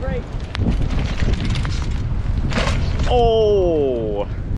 great. Oh!